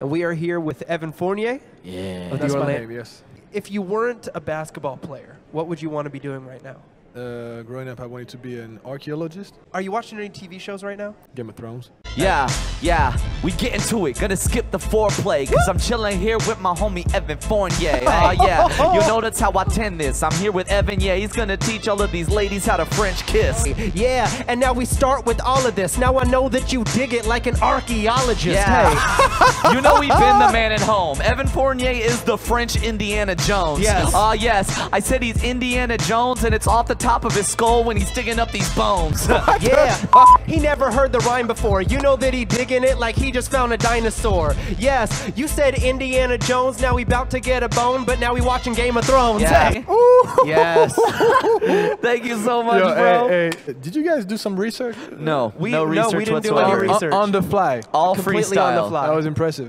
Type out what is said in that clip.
And we are here with Evan Fournier. Yeah. of the That's my name, yes. If you weren't a basketball player, what would you want to be doing right now? Uh, growing up, I wanted to be an archaeologist. Are you watching any TV shows right now? Game of Thrones. Yeah, yeah, we get into it. Gonna skip the foreplay, cause I'm chilling here with my homie Evan Fournier. Oh, yeah, you know that's how I tend this. I'm here with Evan, yeah, he's gonna teach all of these ladies how to French kiss. Yeah, and now we start with all of this. Now I know that you dig it like an archaeologist. Yeah. Hey. you know we've been the man at home. Evan Fournier is the French Indiana Jones. Yes. Ah, yes. I said he's Indiana Jones, and it's off the top of his skull when he's digging up these bones. Yeah, he never heard the rhyme before. You know that he digging it like he just found a dinosaur. Yes, you said Indiana Jones. Now we about to get a bone, but now we watching Game of Thrones. Yeah. Hey. yes. Thank you so much, Yo, bro. hey, hey, did you guys do some research? No, We- no no, we research didn't do any whatsoever. research. On, on the fly. All Completely freestyle. on the fly. That was impressive.